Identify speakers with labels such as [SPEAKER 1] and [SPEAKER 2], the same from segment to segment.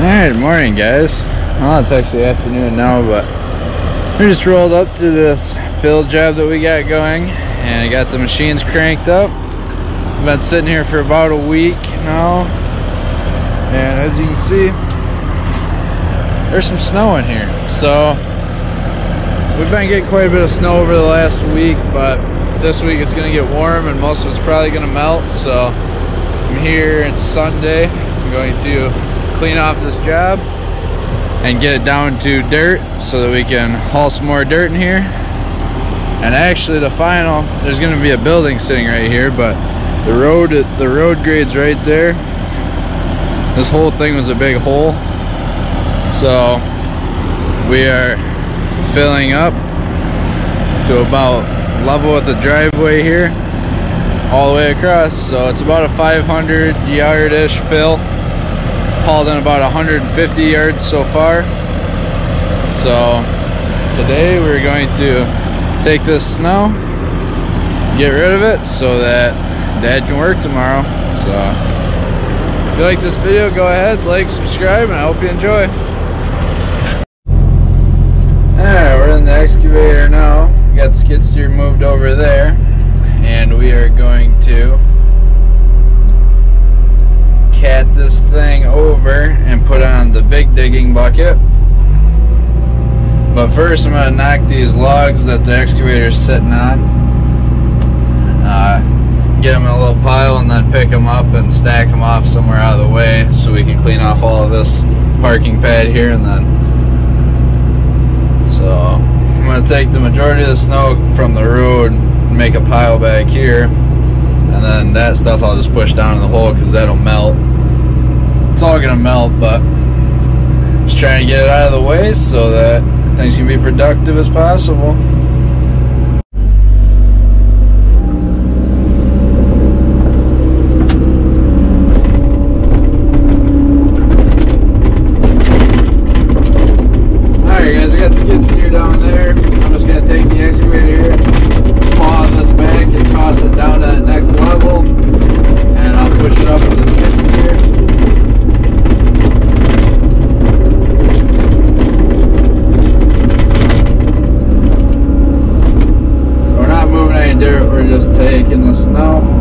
[SPEAKER 1] Alright, morning guys. Well, it's actually afternoon now, but we just rolled up to this fill job that we got going and I got the machines cranked up. I've been sitting here for about a week now and as you can see there's some snow in here. So we've been getting quite a bit of snow over the last week, but this week it's gonna get warm and most of it's probably gonna melt. So I'm here, it's Sunday. I'm going to clean off this job and get it down to dirt so that we can haul some more dirt in here. And actually the final there's going to be a building sitting right here but the road the road grade's right there. This whole thing was a big hole. So we are filling up to about level with the driveway here all the way across. So it's about a 500 yard-ish fill hauled in about 150 yards so far. So today we're going to take this snow, get rid of it so that dad can work tomorrow. So if you like this video, go ahead, like, subscribe, and I hope you enjoy. Alright, we're in the excavator now. We got skid steer moved over there. And we are going to cat this thing over and put on the big digging bucket. But first I'm going to knock these logs that the excavator is sitting on. Uh, get them in a little pile and then pick them up and stack them off somewhere out of the way so we can clean off all of this parking pad here and then so I'm going to take the majority of the snow from the road and make a pile back here and then that stuff I'll just push down in the hole because that'll melt it's all gonna melt, but just trying to get it out of the way so that things can be productive as possible. Alright guys, we got the skid steer down there. I'm just gonna take the excavator here, pull this back and toss it down to that next level, and I'll push it up with the skid steer. dirt, we're just taking the snow.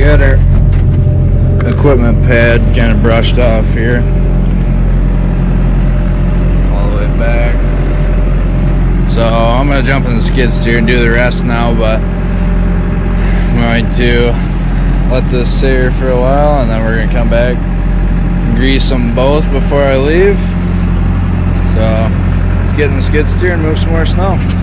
[SPEAKER 1] got our equipment pad kind of brushed off here. All the way back. So I'm going to jump in the skid steer and do the rest now, but I'm going to let this sit here for a while and then we're going to come back grease them both before I leave. So let's get in the skid steer and move some more snow.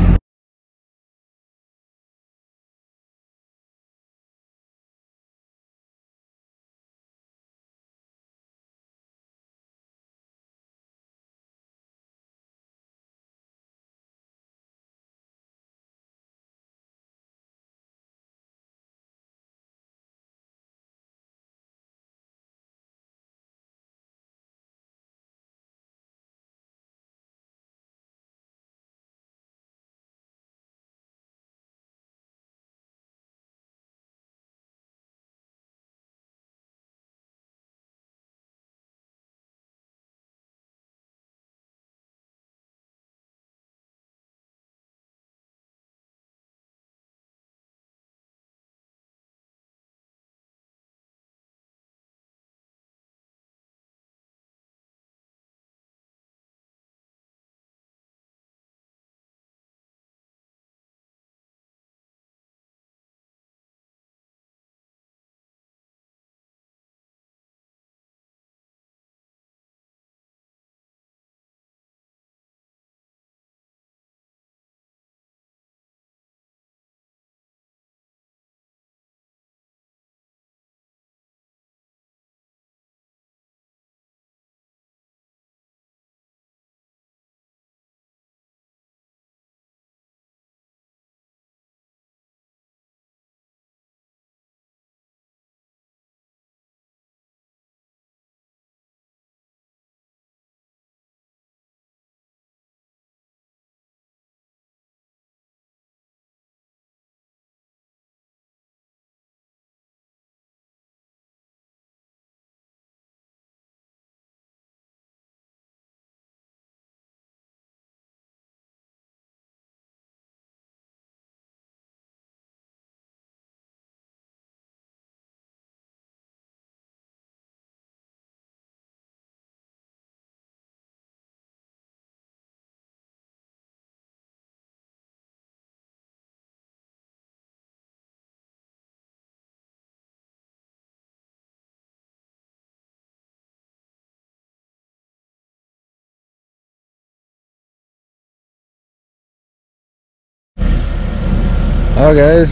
[SPEAKER 1] Well guys,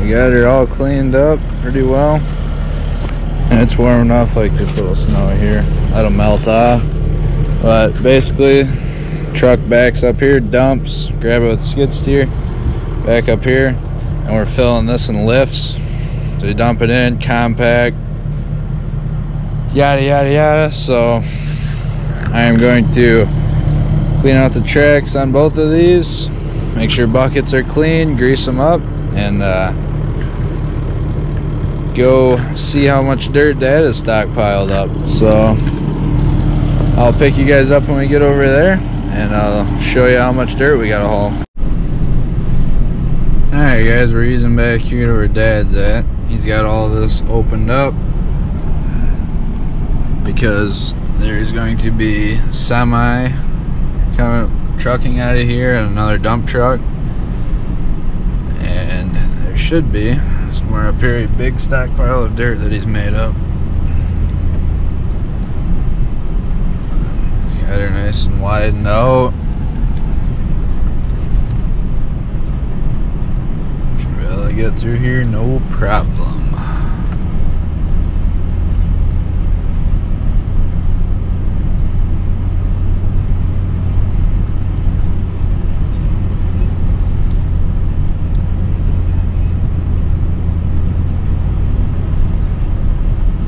[SPEAKER 1] we got her all cleaned up pretty well. And it's warm enough like this little snow here. That'll melt off. But basically, truck backs up here, dumps, grab it with skid steer, back up here, and we're filling this in lifts. So you dump it in, compact, yada yada yada. So I am going to clean out the tracks on both of these, make sure buckets are clean, grease them up, and uh, go see how much dirt that is stockpiled up. So I'll pick you guys up when we get over there and I'll show you how much dirt we got to haul. Alright guys, we're using back here to where dad's at. He's got all this opened up because there's going to be semi coming trucking out of here and another dump truck. And there should be somewhere up here a big stockpile of dirt that he's made up. He's got nice and widened out. Should be able to get through here no problem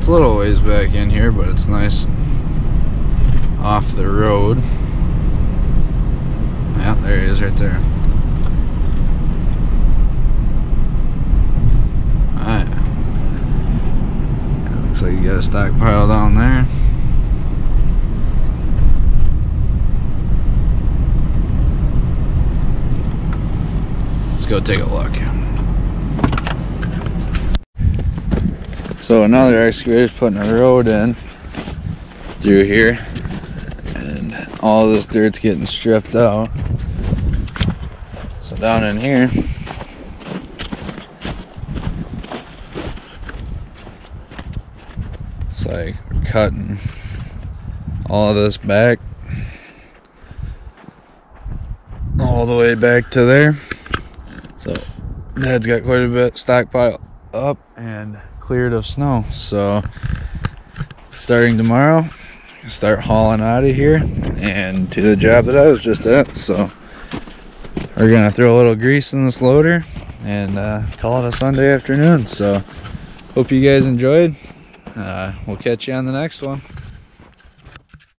[SPEAKER 1] It's a little ways back in here, but it's nice off the road. Yeah, there he is right there. Alright. Looks like you got a stockpile down there. Let's go take a look. So another excavator is putting a road in through here and all this dirt's getting stripped out. So down in here it's like we're cutting all this back all the way back to there. So dad's got quite a bit stockpile up and cleared of snow. So starting tomorrow, start hauling out of here and to the job that I was just at. So we're gonna throw a little grease in this loader and uh, call it a Sunday afternoon. So hope you guys enjoyed. Uh, we'll catch you on the next one.